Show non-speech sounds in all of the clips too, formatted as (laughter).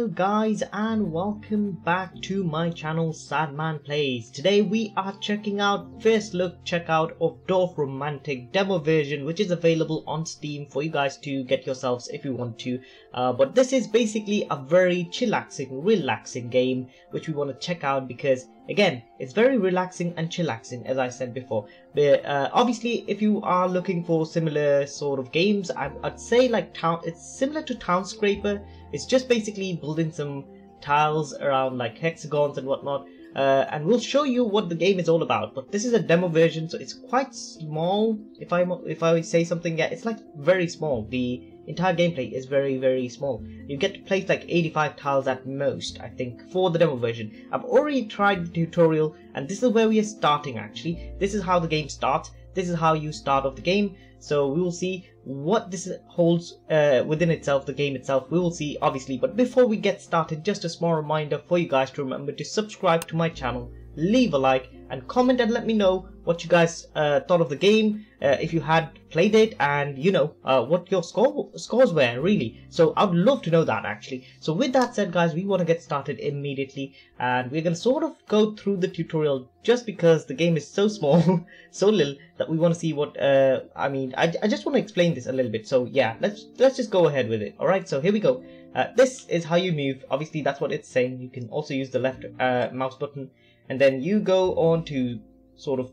Hello guys and welcome back to my channel Sadman Plays. Today we are checking out first look checkout of Dorfromantik demo version which is available on Steam for you guys to get yourselves if you want to. Uh, but this is basically a very chillaxing, relaxing game which we want to check out because again it's very relaxing and chillaxing as I said before. But uh, obviously if you are looking for similar sort of games I, I'd say like town it's similar to Townscaper it's just basically building some tiles around like hexagons and whatnot. Uh, and we'll show you what the game is all about. But this is a demo version, so it's quite small. If I if I say something, yeah, it's like very small. The entire gameplay is very very small. You get to place like 85 tiles at most, I think, for the demo version. I've already tried the tutorial, and this is where we are starting. Actually, this is how the game starts. This is how you start off the game. So we will see what this holds uh, within itself, the game itself, we will see obviously. But before we get started, just a small reminder for you guys to remember to subscribe to my channel, leave a like and comment and let me know what you guys uh, thought of the game, uh, if you had played it and you know uh, what your score scores were really. So I'd love to know that actually. So with that said guys, we want to get started immediately and we're to sort of go through the tutorial just because the game is so small, (laughs) so little that we want to see what, uh, I mean, I, I just want to explain this a little bit. So yeah, let's, let's just go ahead with it. Alright, so here we go. Uh, this is how you move. Obviously that's what it's saying. You can also use the left uh, mouse button and then you go on to sort of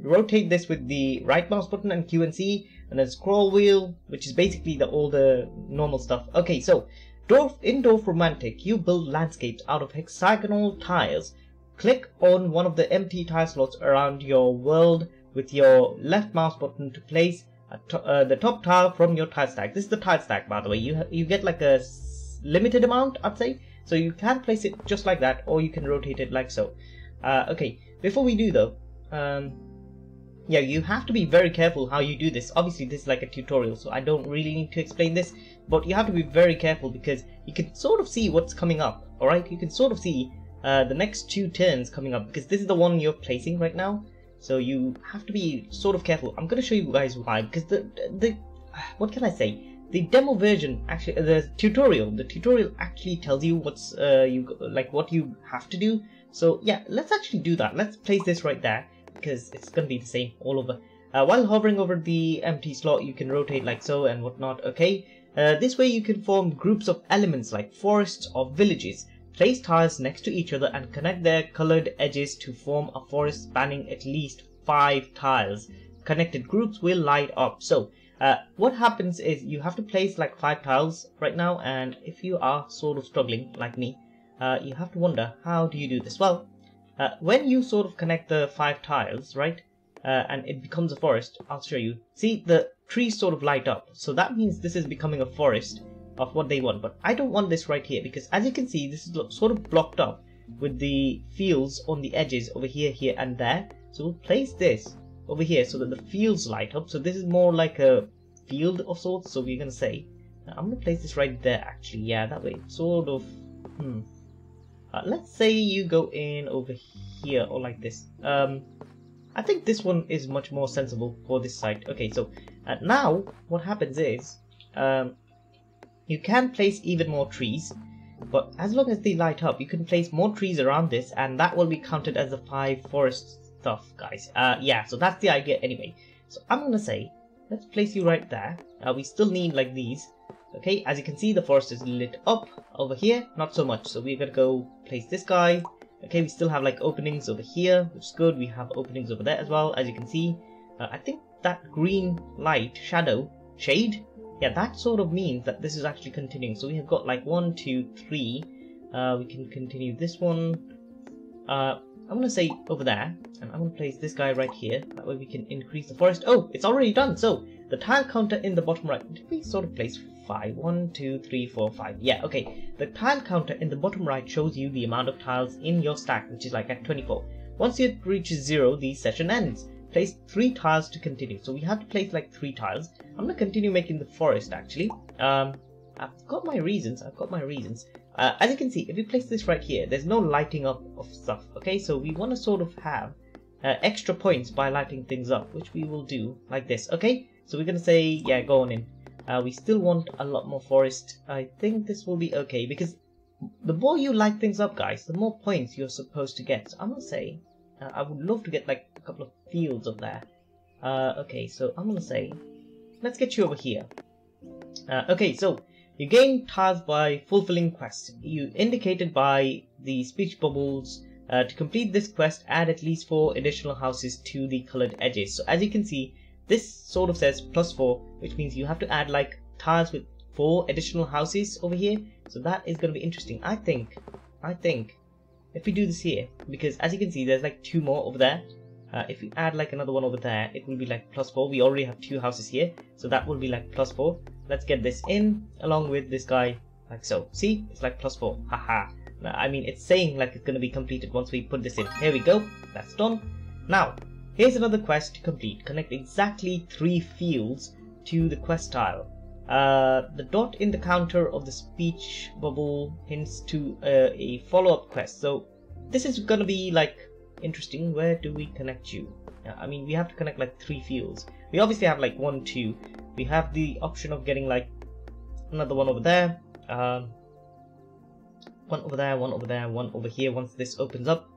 rotate this with the right mouse button and Q and C and then scroll wheel which is basically the all the normal stuff. Okay so Dorf, in Dorfromantik you build landscapes out of hexagonal tiles. Click on one of the empty tile slots around your world with your left mouse button to place uh, the top tile from your tile stack. This is the tile stack by the way. You you get like a limited amount I'd say. So you can place it just like that or you can rotate it like so. Uh, okay, before we do though, um, yeah, you have to be very careful how you do this. Obviously, this is like a tutorial, so I don't really need to explain this, but you have to be very careful because you can sort of see what's coming up, alright? You can sort of see uh, the next two turns coming up because this is the one you're placing right now. So you have to be sort of careful. I'm going to show you guys why because the, the, (sighs) what can I say? the demo version actually the tutorial the tutorial actually tells you what's uh, you like what you have to do so yeah, let's actually do that. Let's place this right there because it's going to be the same all over. Uh, while hovering over the empty slot, you can rotate like so and whatnot, okay? Uh, this way you can form groups of elements like forests or villages. Place tiles next to each other and connect their colored edges to form a forest spanning at least 5 tiles. Connected groups will light up. So, uh, what happens is you have to place like 5 tiles right now and if you are sort of struggling like me, uh, you have to wonder how do you do this? Well, uh, when you sort of connect the five tiles, right, uh, and it becomes a forest, I'll show you. See, the trees sort of light up, so that means this is becoming a forest of what they want. But I don't want this right here because as you can see, this is sort of blocked up with the fields on the edges over here, here, and there. So we'll place this over here so that the fields light up. So this is more like a field of sorts. So we're gonna say, I'm gonna place this right there. Actually, yeah, that way, sort of. Hmm. Uh, let's say you go in over here or like this. Um, I think this one is much more sensible for this site. Okay, so uh, now what happens is um, you can place even more trees, but as long as they light up, you can place more trees around this, and that will be counted as the five forest stuff, guys. Uh, yeah, so that's the idea anyway. So I'm gonna say, let's place you right there. Uh, we still need like these. Okay, as you can see, the forest is lit up over here, not so much. So we're gonna go place this guy. Okay, we still have like openings over here, which is good. We have openings over there as well, as you can see. Uh, I think that green light, shadow, shade, yeah, that sort of means that this is actually continuing. So we have got like one, two, three. Uh, we can continue this one. Uh, I'm gonna say over there, and I'm gonna place this guy right here. That way we can increase the forest. Oh, it's already done. So the tile counter in the bottom right. Did we sort of place 5. 1, 2, 3, 4, 5. Yeah, okay. The tile counter in the bottom right shows you the amount of tiles in your stack, which is like at 24. Once it reaches 0, the session ends. Place 3 tiles to continue. So we have to place like 3 tiles. I'm to continue making the forest actually. Um, I've got my reasons. I've got my reasons. Uh, as you can see, if you place this right here, there's no lighting up of stuff. Okay, so we want to sort of have uh, extra points by lighting things up, which we will do like this. Okay, so we're going to say, yeah, go on in. Uh, we still want a lot more forest. I think this will be okay because the more you light things up, guys, the more points you're supposed to get. So I'm gonna say, uh, I would love to get like a couple of fields up there. Uh, okay, so I'm gonna say, let's get you over here. Uh, okay, so you gain tiles by fulfilling quests. You indicated by the speech bubbles. Uh, to complete this quest, add at least four additional houses to the colored edges. So as you can see, this sort of says plus four, which means you have to add like tiles with four additional houses over here. So that is going to be interesting. I think, I think, if we do this here, because as you can see, there's like two more over there. Uh, if we add like another one over there, it will be like plus four. We already have two houses here, so that will be like plus four. Let's get this in along with this guy like so. See, it's like plus four. Haha. I mean, it's saying like it's going to be completed once we put this in. Here we go. That's done. Now, here's another quest to complete. Connect exactly three fields to the quest tile. Uh, the dot in the counter of the speech bubble hints to uh, a follow-up quest. So this is going to be like interesting. Where do we connect you? I mean, we have to connect like three fields. We obviously have like one, two. We have the option of getting like another one over there. Um, one over there, one over there, one over here once this opens up.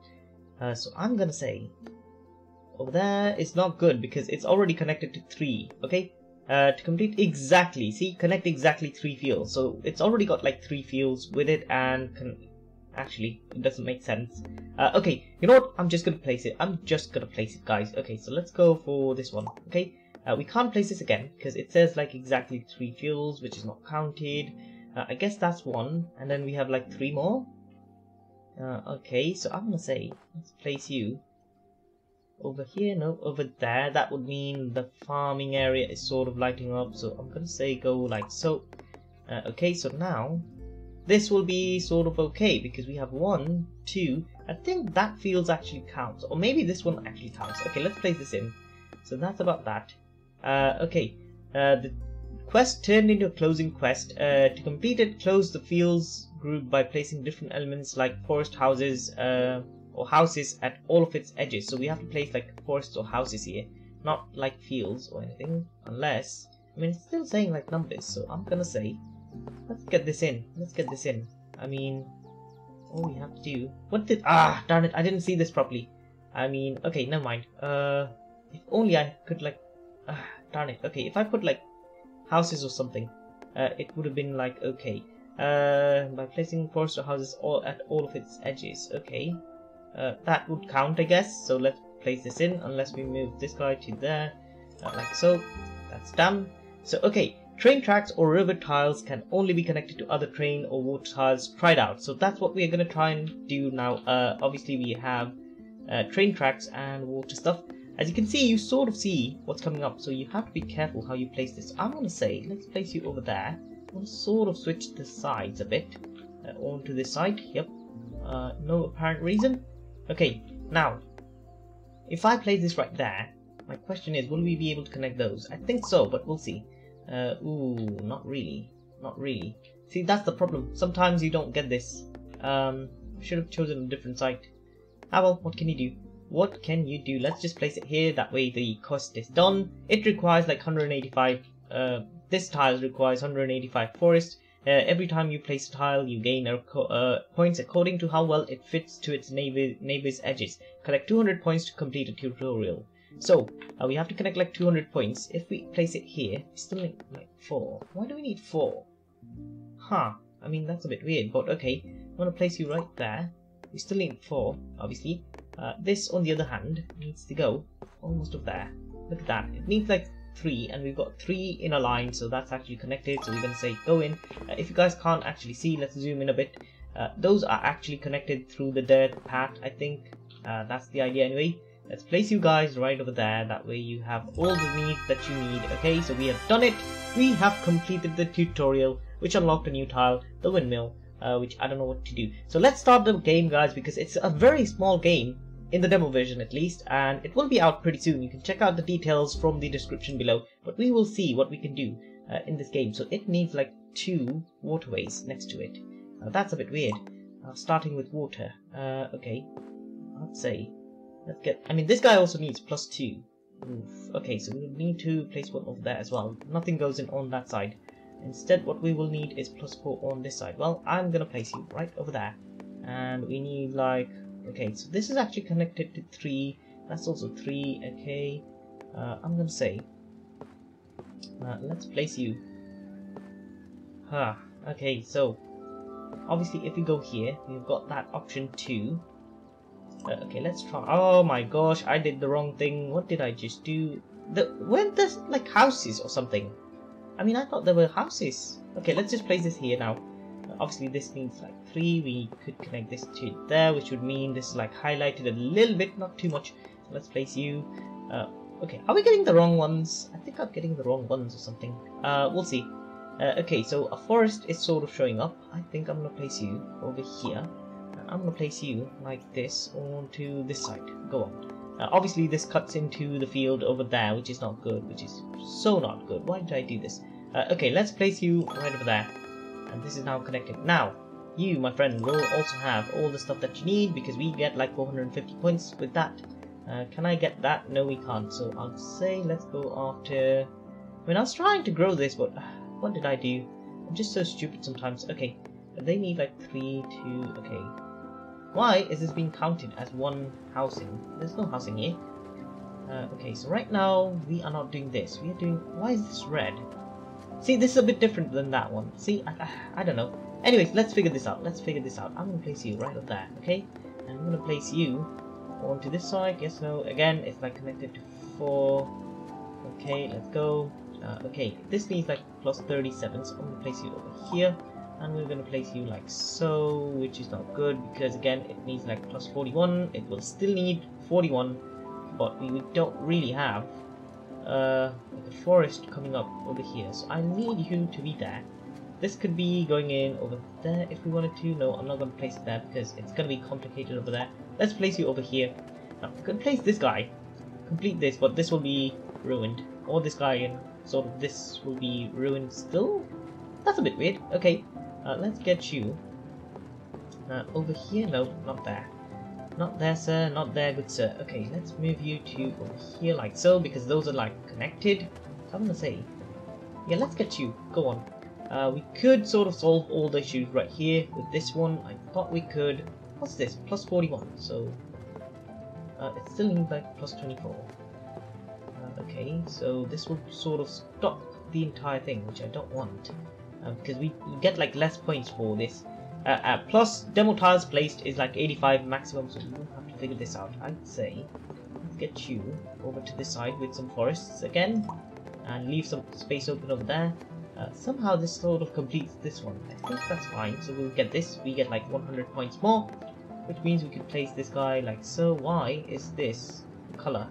Uh, so I'm gonna say over there is not good because it's already connected to three, okay? Uh, to complete exactly, see, connect exactly three fields. So it's already got like three fields with it and actually, it doesn't make sense. Uh, okay, you know what? I'm just gonna place it. I'm just gonna place it, guys. Okay, so let's go for this one, okay? Uh, we can't place this again because it says like exactly three fields, which is not counted. Uh, I guess that's one, and then we have like three more. Uh, okay, so I'm gonna say, let's place you over here, no, over there. That would mean the farming area is sort of lighting up, so I'm gonna say go like so. Uh, okay, so now this will be sort of okay because we have one, two. I think that fields actually counts, or maybe this one actually counts. Okay, let's place this in. So that's about that. Uh, okay, uh, the Quest turned into a closing quest. Uh, to complete it, close the fields group by placing different elements like forest houses uh, or houses at all of its edges. So we have to place like forests or houses here, not like fields or anything, unless, I mean, it's still saying like numbers, so I'm gonna say, let's get this in, let's get this in. I mean, all we have to do, what did, ah, darn it, I didn't see this properly. I mean, okay, never mind. Uh, if only I could like, (sighs) darn it. Okay, if I put like houses or something, uh, it would have been like okay. Uh, by placing forests or houses all at all of its edges. Okay, uh, that would count, I guess. So let's place this in, unless we move this guy to there, like so. That's done. So okay, train tracks or river tiles can only be connected to other train or water tiles tried out. So that's what we're gonna try and do now. Uh, obviously we have uh, train tracks and water stuff. As you can see, you sort of see what's coming up, so you have to be careful how you place this. I'm going to say, let's place you over there. I'm going to sort of switch the sides a bit uh, onto this side. Yep. Uh, no apparent reason. Okay, now, if I place this right there, my question is, will we be able to connect those? I think so, but we'll see. Uh, ooh, not really. Not really. See, that's the problem. Sometimes you don't get this. Um, should have chosen a different site. Ah well, what can you do? What can you do? Let's just place it here, that way the cost is done. It requires like 185, uh, this tile requires 185 forest. Uh, every time you place a tile, you gain uh, points according to how well it fits to its neighbor, neighbor's edges. Collect 200 points to complete a tutorial. So, uh, we have to connect like 200 points. If we place it here, we still need like 4. Why do we need 4? Huh, I mean that's a bit weird, but okay. I'm gonna place you right there. We still need 4, obviously. Uh, this, on the other hand, needs to go almost up there. Look at that. It needs like three, and we've got three in a line, so that's actually connected. So we're going to say go in. Uh, if you guys can't actually see, let's zoom in a bit. Uh, those are actually connected through the dirt path, I think. Uh, that's the idea anyway. Let's place you guys right over there. That way you have all the needs that you need. Okay, so we have done it. We have completed the tutorial, which unlocked a new tile, the windmill. Uh, which I don't know what to do. So let's start the game guys because it's a very small game in the demo version at least, and it will be out pretty soon. You can check out the details from the description below, but we will see what we can do uh, in this game. So it needs like two waterways next to it. Now that's a bit weird. Uh, starting with water. Uh, okay, I'd say let's get. I mean, this guy also needs plus two. Oof. Okay, so we need to place one over there as well. Nothing goes in on that side. Instead, what we will need is plus 4 on this side. Well, I'm gonna place you right over there. And we need like... Okay, so this is actually connected to 3. That's also 3. Okay. Uh, I'm gonna say... Uh, let's place you. Huh. Okay, so... Obviously, if we go here, we've got that option too. Uh, okay, let's try. Oh my gosh, I did the wrong thing. What did I just do? The weren't there like houses or something? I mean, I thought there were houses. Okay, let's just place this here now. Uh, obviously, this means like three. We could connect this to there, which would mean this is like highlighted a little bit, not too much. Let's place you. Uh, okay, are we getting the wrong ones? I think I'm getting the wrong ones or something. Uh, we'll see. Uh, okay, so a forest is sort of showing up. I think I'm gonna place you over here. I'm gonna place you like this onto this side. Go on. Uh, obviously this cuts into the field over there, which is not good, which is so not good. Why did I do this? Uh, okay, let's place you right over there. And this is now connected. Now, you, my friend, will also have all the stuff that you need because we get like 450 points with that. Uh, can I get that? No, we can't. So I'll say let's go after... I mean, I was trying to grow this, but (sighs) what did I do? I'm just so stupid sometimes. Okay, they need like 3, 2, okay. Why is this being counted as one housing? There's no housing here. Uh, okay, so right now we are not doing this. We are doing... Why is this red? See, this is a bit different than that one. See, I, I, I don't know. Anyways, let's figure this out. Let's figure this out. I'm going to place you right up there, okay? And I'm going to place you onto this side. Yes, no. Again, it's like connected to 4. Okay, let's go. Uh, okay, this needs like plus 37, so I'm going to place you over here and we're going to place you like so which is not good because again it needs like plus 41 it will still need 41 but we don't really have uh, forest coming up over here so I need you to be there. This could be going in over there if we wanted to. No I'm not going to place it there because it's going to be complicated over there. Let's place you over here. Now we can place this guy. Complete this but this will be ruined. Or this guy and sort of this will be ruined still? That's a bit weird. Okay uh, let's get you uh, over here. No, not there. Not there, sir. Not there, good sir. Okay, let's move you to over here like so, because those are like connected. I'm gonna say, yeah, let's get you. Go on. Uh, we could sort of solve all the issues right here with this one. I thought we could. What's this? Plus 41. So uh, it still needs like plus 24. Uh, okay, so this will sort of stop the entire thing, which I don't want uh, because we get like less points for this. Uh, uh, plus, demo tiles placed is like 85 maximum, so we will have to figure this out. I'd say let's get you over to this side with some forests again, and leave some space open over there. Uh, somehow this sort of completes this one. I think that's fine. So we'll get this. We get like 100 points more, which means we can place this guy like so. Why is this color?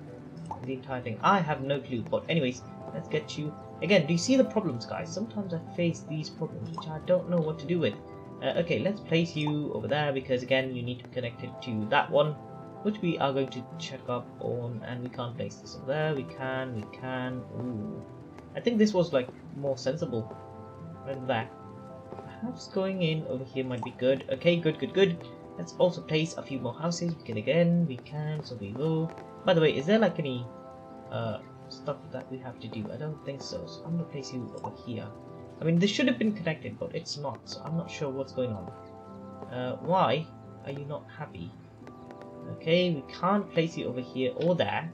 The entire thing. I have no clue. But anyways, let's get you Again, do you see the problems, guys? Sometimes I face these problems, which I don't know what to do with. Uh, okay, let's place you over there, because again, you need to connect it to that one, which we are going to check up on, and we can't place this over there. We can, we can. Ooh. I think this was, like, more sensible. Right there. Perhaps going in over here might be good. Okay, good, good, good. Let's also place a few more houses, we can again, we can, so we will. By the way, is there, like, any... Uh, stuff that we have to do. I don't think so, so I'm gonna place you over here. I mean, this should have been connected, but it's not, so I'm not sure what's going on. Uh, why are you not happy? Okay, we can't place you over here or there.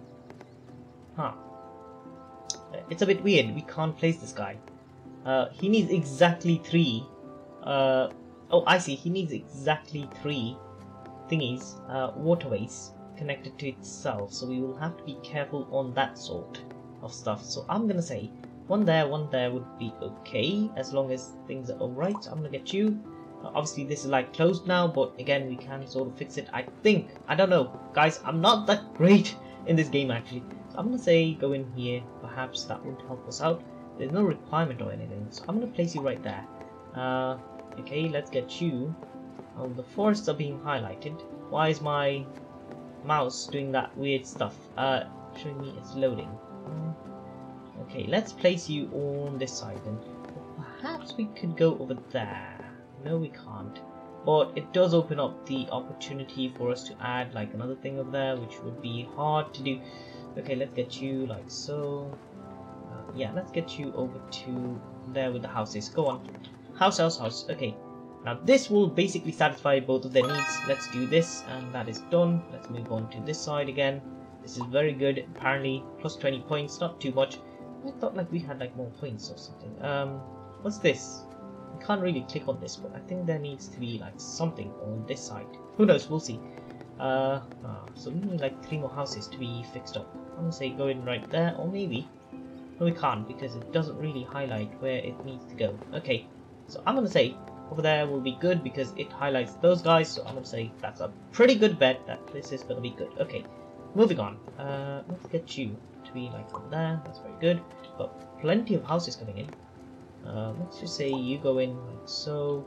Huh. Uh, it's a bit weird, we can't place this guy. Uh, he needs exactly three. Uh, oh, I see, he needs exactly three thingies, uh, waterways connected to itself so we will have to be careful on that sort of stuff so I'm gonna say one there one there would be okay. As long as things are alright I'm gonna get you. Obviously this is like closed now but again we can sort of fix it I think. I don't know. Guys I'm not that (laughs) great in this game actually. So I'm gonna say go in here. Perhaps that would help us out. There's no requirement or anything so I'm gonna place you right there. Uh, okay let's get you. Oh the forests are being highlighted. Why is my mouse doing that weird stuff. Uh, showing me it's loading. Okay, let's place you on this side then. Perhaps we could go over there. No, we can't. But it does open up the opportunity for us to add like another thing over there, which would be hard to do. Okay, let's get you like so. Uh, yeah, let's get you over to there with the houses. Go on. House, house, house. Okay. Now this will basically satisfy both of their needs. Let's do this, and that is done. Let's move on to this side again. This is very good. Apparently, plus 20 points, not too much. I thought like we had like more points or something. Um, what's this? I can't really click on this, but I think there needs to be like something on this side. Who knows? We'll see. Uh, ah, so we need like three more houses to be fixed up. I'm gonna say go in right there, or maybe. No, we can't because it doesn't really highlight where it needs to go. Okay, so I'm gonna say over there will be good because it highlights those guys. So I'm gonna say that's a pretty good bet that this is gonna be good. Okay, moving on. Uh, let's get you be like over there. That's very good. But plenty of houses coming in. Uh, let's just say you go in like so.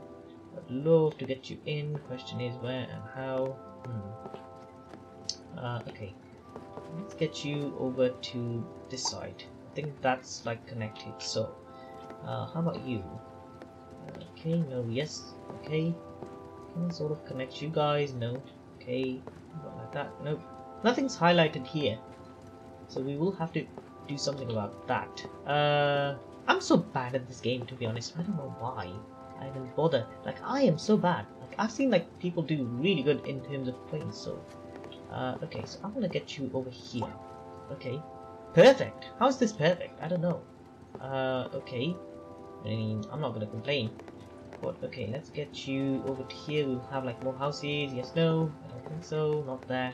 I'd love to get you in. Question is where and how. Hmm. Uh, okay. Let's get you over to this side. I think that's like connected. So, uh, how about you? Okay, no, yes. Okay. Can I sort of connect you guys? No. Okay. Not like that. Nope. Nothing's highlighted here. So we will have to do something about that. Uh, I'm so bad at this game, to be honest. I don't know why. I even bother. Like, I am so bad. Like, I've seen, like, people do really good in terms of playing, so... Uh, okay, so I'm gonna get you over here. Okay. Perfect! How's this perfect? I don't know. Uh, okay. I mean, I'm not gonna complain. But, okay, let's get you over here. We'll have, like, more houses. Yes, no? I don't think so. Not there.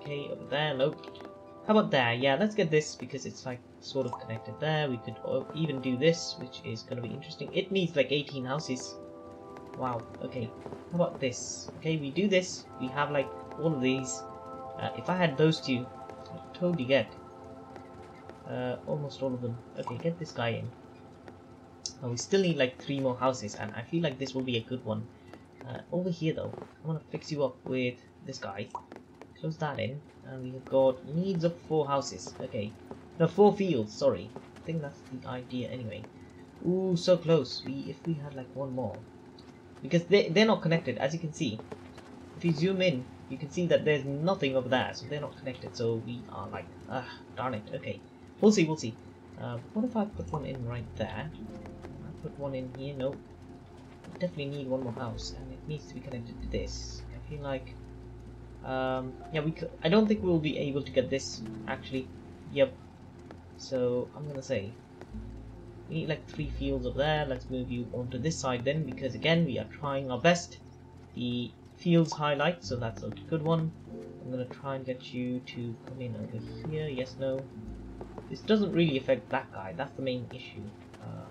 Okay, over there. Nope. How about there? Yeah, let's get this because it's like sort of connected there. We could even do this, which is going to be interesting. It needs like 18 houses. Wow, okay. How about this? Okay, we do this. We have like all of these. Uh, if I had those two, I'd totally get uh, almost all of them. Okay, get this guy in. Now we still need like three more houses, and I feel like this will be a good one. Uh, over here though, I'm gonna fix you up with this guy close that in? And we've got needs of four houses. Okay. No four fields sorry. I think that's the idea anyway. Ooh so close. We if we had like one more. Because they, they're not connected as you can see. If you zoom in you can see that there's nothing over there so they're not connected. So we are like ah darn it. Okay. We'll see we'll see. Uh, what if I put one in right there? I put one in here. Nope. Definitely need one more house and it needs to be connected to this. I feel like um, yeah, we I don't think we'll be able to get this, actually. Yep. So, I'm gonna say, we need like three fields up there. Let's move you onto this side then, because again, we are trying our best. The fields highlight, so that's a good one. I'm gonna try and get you to come in over here. Yes, no. This doesn't really affect that guy. That's the main issue. Um,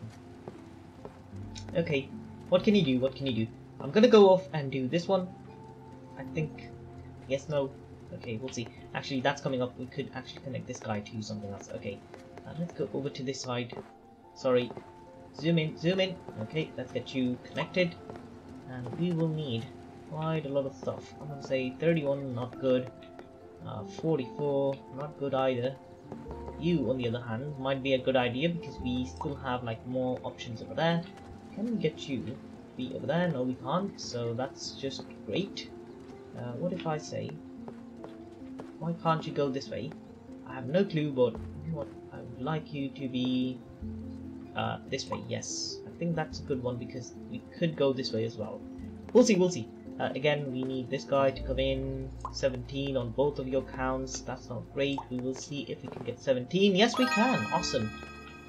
okay, what can you do? What can you do? I'm gonna go off and do this one. I think Yes, no. Okay, we'll see. Actually, that's coming up. We could actually connect this guy to something else. Okay, uh, let's go over to this side. Sorry. Zoom in, zoom in. Okay, let's get you connected. And we will need quite a lot of stuff. I'm gonna say 31, not good. Uh, 44, not good either. You, on the other hand, might be a good idea because we still have like more options over there. Can we get you be over there? No, we can't. So that's just great. Uh, what if I say, why can't you go this way? I have no clue, but you what? I would like you to be uh, this way. Yes, I think that's a good one because we could go this way as well. We'll see, we'll see. Uh, again, we need this guy to come in. 17 on both of your counts. That's not great. We will see if we can get 17. Yes, we can. Awesome.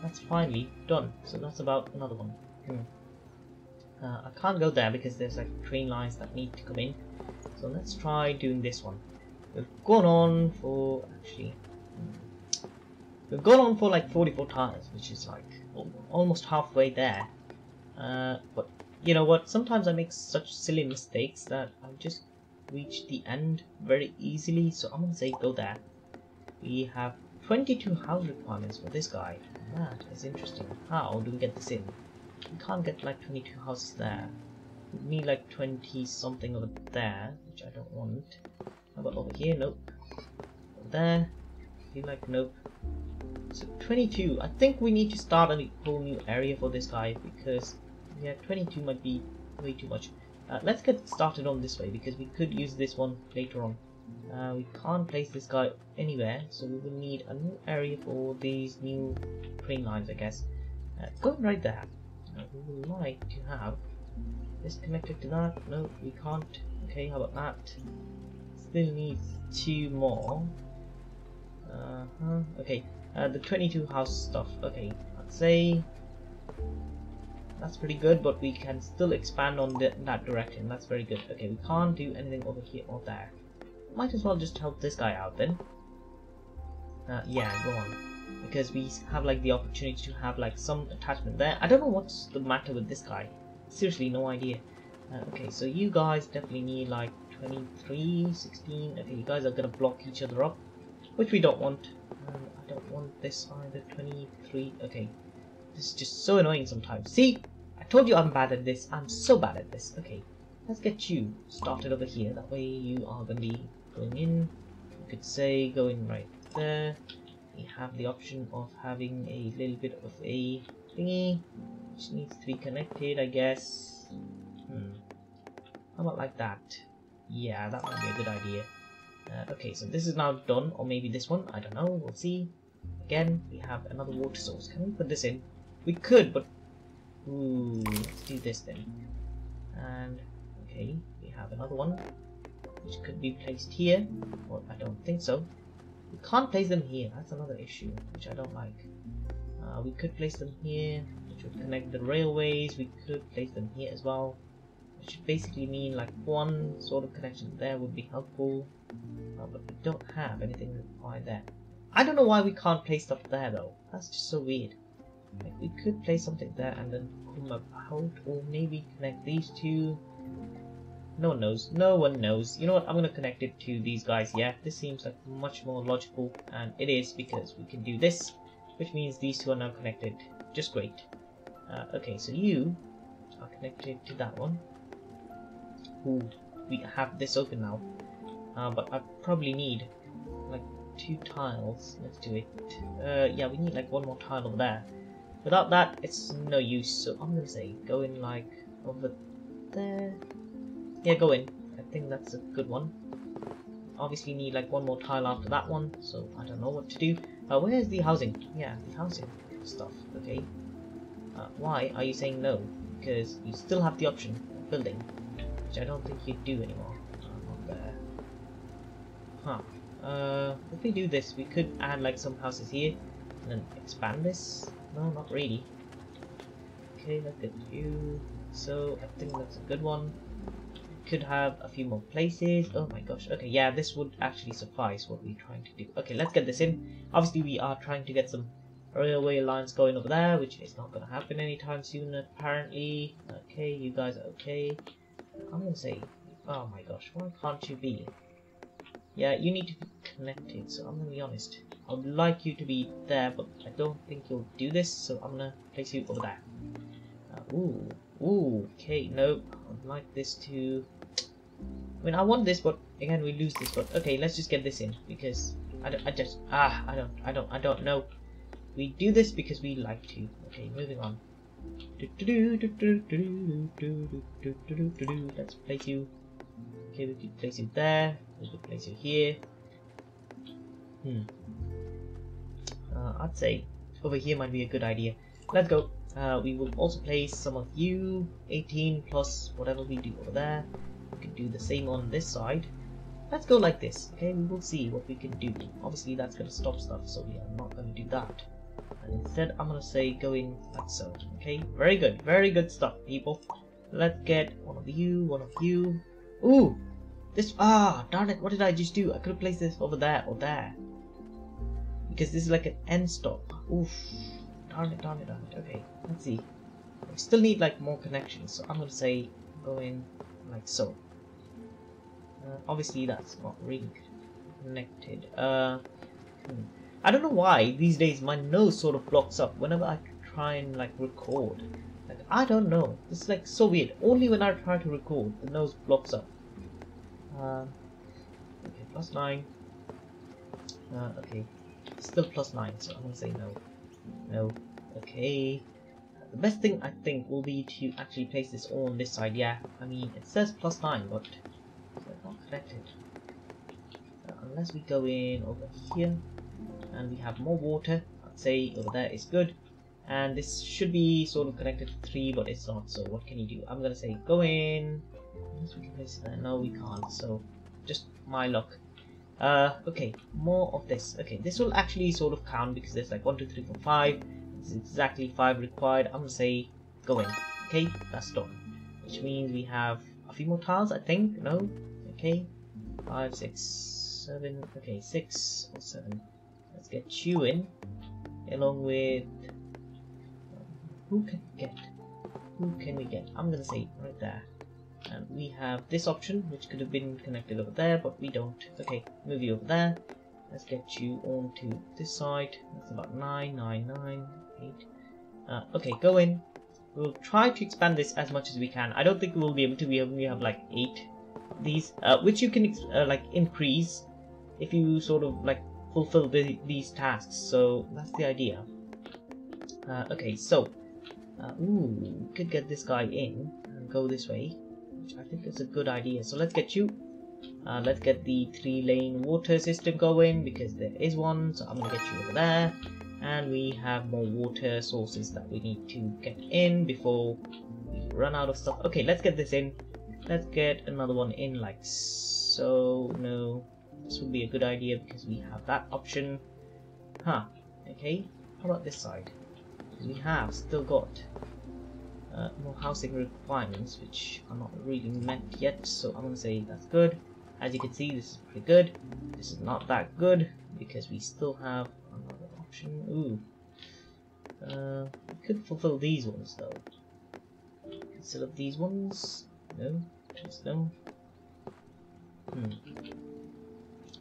That's finally done. So that's about another one. Hmm. Uh, I can't go there because there's like train lines that need to come in. So let's try doing this one. We've gone on for actually hmm, we've gone on for like 44 times, which is like almost halfway there. Uh, but you know what? Sometimes I make such silly mistakes that I just reach the end very easily. So I'm gonna say go there. We have 22 house requirements for this guy. That is interesting. How do we get this in? We can't get like 22 houses there. Need like 20 something over there which I don't want. How about over here? Nope. Over there. Feel like nope. So 22. I think we need to start a whole new area for this guy because yeah, 22 might be way too much. Uh, let's get started on this way because we could use this one later on. Uh, we can't place this guy anywhere, so we will need a new area for these new train lines, I guess. Uh, going right there. Uh, we would like to have this connected to that. No, we can't. Okay, how about that? Still needs two more. Uh huh. Okay, uh, the 22 house stuff. Okay, I'd say that's pretty good, but we can still expand on the, that direction. That's very good. Okay, we can't do anything over here or there. Might as well just help this guy out then. Uh, yeah, go on. Because we have like the opportunity to have like some attachment there. I don't know what's the matter with this guy. Seriously, no idea. Uh, okay, so you guys definitely need like 23, 16. Okay, you guys are gonna block each other up, which we don't want. Um, I don't want this either. 23. Okay, this is just so annoying sometimes. See, I told you I'm bad at this. I'm so bad at this. Okay, let's get you started over here. That way you are gonna be going in. You could say going right there. We have the option of having a little bit of a thingy, which needs to be connected, I guess. Hmm. How about like that? Yeah, that might be a good idea. Uh, okay, so this is now done, or maybe this one, I don't know, we'll see. Again, we have another water source. Can we put this in? We could, but... Ooh, let's do this then. And, okay, we have another one, which could be placed here, or I don't think so. We can't place them here, that's another issue, which I don't like. Uh, we could place them here, which would connect the railways, we could place them here as well. Which should basically mean like one sort of connection there would be helpful, uh, but we don't have anything required there. I don't know why we can't place stuff there though, that's just so weird. Like we could place something there and then come about, or maybe connect these two. No one knows. No one knows. You know what? I'm going to connect it to these guys. Yeah, this seems like much more logical. And it is because we can do this. Which means these two are now connected. Just great. Uh, okay, so you are connected to that one. Ooh, we have this open now. Uh, but I probably need like two tiles. Let's do it. Uh, yeah, we need like one more tile over there. Without that, it's no use. So I'm gonna say go in like over there. Yeah, go in. I think that's a good one. Obviously need like one more tile after that one, so I don't know what to do. Uh, where's the housing? Yeah, the housing stuff, okay. Uh, why are you saying no? Because you still have the option of building, which I don't think you do anymore. Uh, not. Huh. Uh, if we do this, we could add like some houses here, and then expand this. No, not really. Okay, look at you. So I think that's a good one could have a few more places. Oh my gosh. Okay, yeah, this would actually suffice what we're trying to do. Okay, let's get this in. Obviously, we are trying to get some railway lines going over there, which is not going to happen anytime soon, apparently. Okay, you guys are okay. I'm going to say, oh my gosh, why can't you be? Yeah, you need to be connected, so I'm going to be honest. I would like you to be there, but I don't think you'll do this, so I'm going to place you over there. Uh, ooh, ooh, okay, nope. I'd like this to I mean, I want this, but again, we lose this. But okay, let's just get this in because I, don't, I just ah, I don't, I don't, I don't know. We do this because we like to. Okay, moving on. Let's place you. Okay, we could place you there. We could place you here. Hmm. Uh, I'd say over here might be a good idea. Let's go. Uh, we will also place some of you, 18 plus whatever we do over there can do the same on this side. Let's go like this, okay? We will see what we can do. Obviously that's going to stop stuff, so we are not going to do that. And instead I'm going to say go in like so, okay? Very good, very good stuff, people. Let's get one of you, one of you. Ooh! This, ah, darn it, what did I just do? I could have placed this over there or there. Because this is like an end stop. Oof. Darn it, darn it, darn it. Okay, let's see. We still need like more connections, so I'm going to say go in like so. Uh, obviously that's not really connected. Uh, hmm. I don't know why these days my nose sort of blocks up whenever I try and like record. Like I don't know. It's like so weird. Only when I try to record, the nose blocks up. Uh, okay, plus nine. Uh, okay, still plus nine, so I'm gonna say no. No. Okay. The best thing I think will be to actually place this all on this side. Yeah, I mean it says plus nine, but it's not connected. unless we go in over here and we have more water I'd say over there is good. And this should be sort of connected to 3 but it's not so what can you do? I'm gonna say go in. Unless we can place it there. No we can't so just my luck. Uh, okay more of this. Okay this will actually sort of count because there's like 1 2 3 4 5 it's exactly 5 required. I'm going to say go in. Okay, that's done. Which means we have a few more tiles, I think. No? Okay. 5, 6, 7. Okay, 6 or 7. Let's get you in. Along with... Who can we get? Who can we get? I'm going to say right there. And we have this option, which could have been connected over there, but we don't. Okay, move you over there. Let's get you onto this side. That's about 9, 9, 9 page. Uh, okay, go in. We'll try to expand this as much as we can. I don't think we'll be able to. We only have like eight these, uh, which you can uh, like increase if you sort of like fulfill the, these tasks. So that's the idea. Uh, okay, so uh, ooh, could get this guy in and go this way, which I think is a good idea. So let's get you. Uh, let's get the three-lane water system going because there is one. So I'm gonna get you over there and we have more water sources that we need to get in before we run out of stuff. Okay let's get this in. Let's get another one in like so. No this would be a good idea because we have that option. Huh okay. How about this side? We have still got uh, more housing requirements which are not really met yet so I'm gonna say that's good. As you can see this is pretty good. This is not that good because we still have option ooh. Uh, we could fulfill these ones though. Instead of these ones. No just no hmm.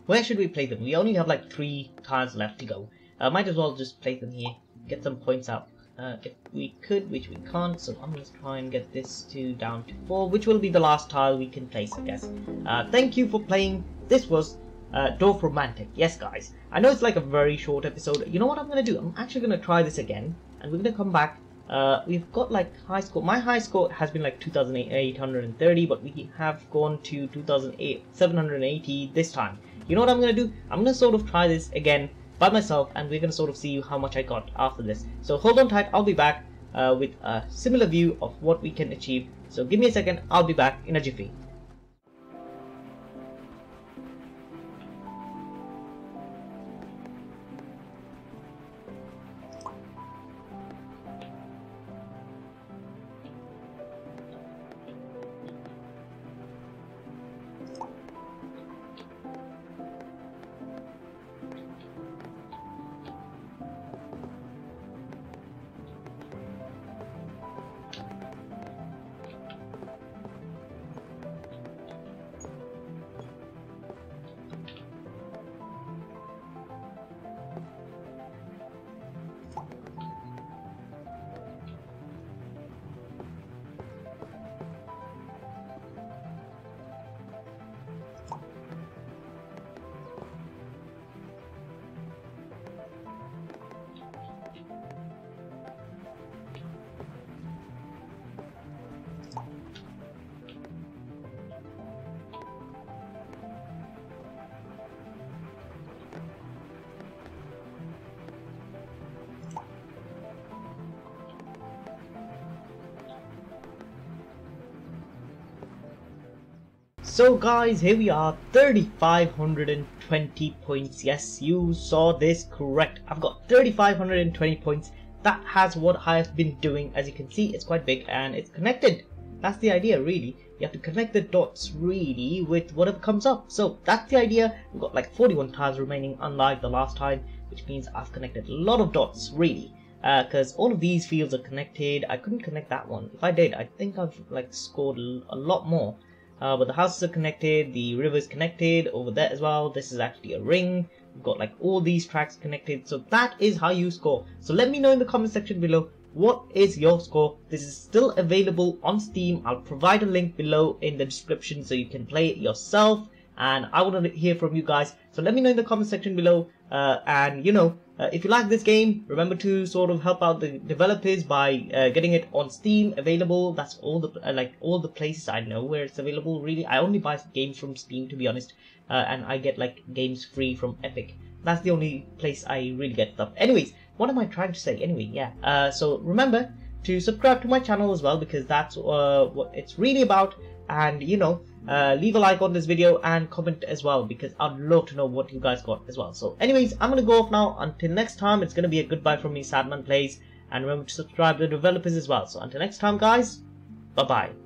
Where should we play them? We only have like three cards left to go. Uh, might as well just play them here. Get some points out. uh, if we could, which we can't, so I'm going to try and get this to down to 4, which will be the last tile we can place, I guess. Uh, thank you for playing. This was uh, Romantic. Yes, guys. I know it's like a very short episode. You know what I'm going to do? I'm actually going to try this again, and we're going to come back. Uh, we've got like high score. My high score has been like 2,830, but we have gone to 2,780 this time. You know what I'm going to do? I'm going to sort of try this again by myself and we're going to sort of see how much I got after this. So hold on tight, I'll be back uh, with a similar view of what we can achieve. So give me a second, I'll be back in a jiffy. So guys, here we are, 3520 points. Yes, you saw this correct. I've got 3520 points. That has what I've been doing. As you can see, it's quite big and it's connected. That's the idea, really. You have to connect the dots, really, with whatever comes up. So that's the idea. We've got like 41 tiles remaining, unlike the last time, which means I've connected a lot of dots, really because uh, all of these fields are connected. I couldn't connect that one. If I did, I think I've like scored a lot more. Uh, but the houses are connected, the river is connected over there as well. This is actually a ring. We've got like all these tracks connected. So that is how you score. So let me know in the comment section below what is your score. This is still available on Steam. I'll provide a link below in the description so you can play it yourself. and I want to hear from you guys. So let me know in the comment section below. Uh, and you know, uh, if you like this game, remember to sort of help out the developers by uh, getting it on Steam available. That's all the like all the places I know where it's available. Really, I only buy games from Steam to be honest, and I get like games free from Epic. That's the only place I really get stuff. Anyways, what am I trying to say? Anyway, yeah. So remember to subscribe to my channel as well because that's uh, what it's really about. And you know, uh, leave a like on this video and comment as well because I'd love to know what you guys got as well. So anyways, I'm gonna go off now. Until next time, it's gonna be a goodbye from me, Sadman Plays. And remember to subscribe to the developers as well. So until next time, guys, bye bye.